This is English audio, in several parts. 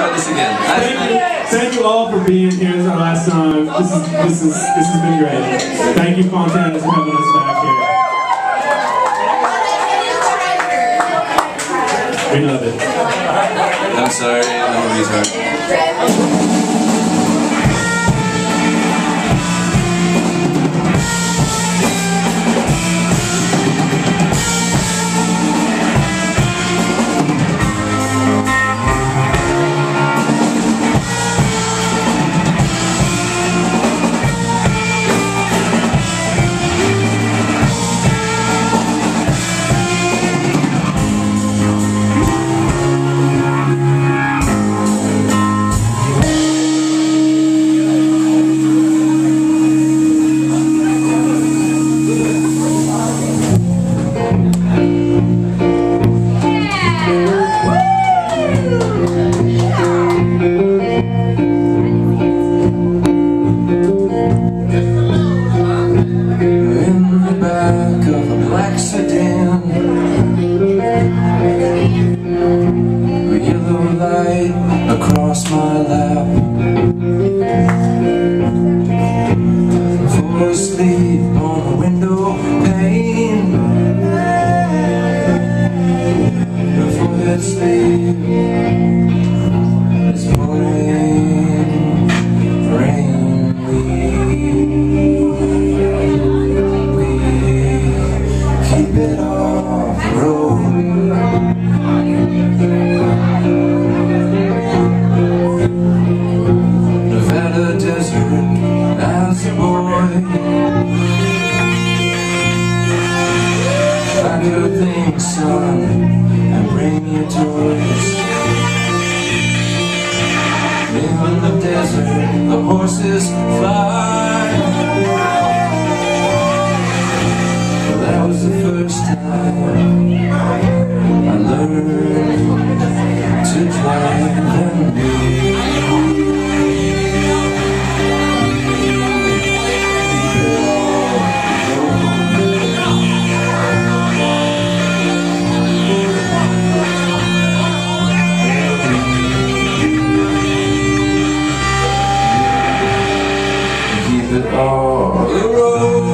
try this again. Thank you, thank you all for being here. This is our last time. This is this is this has been great. Thank you, Fontana, for having us back here. We love it. I'm sorry, I'm a Fall asleep on a window pane. Forehead sleep Things, son, and bring your toys. In the desert, the horses fly. Well, that was the first time All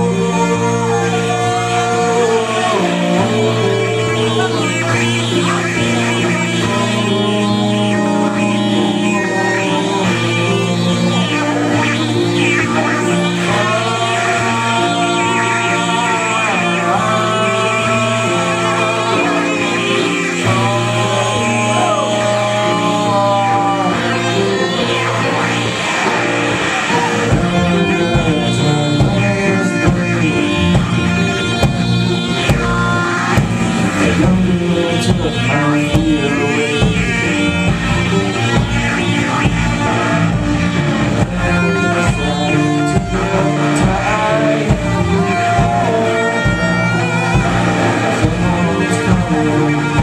Leave it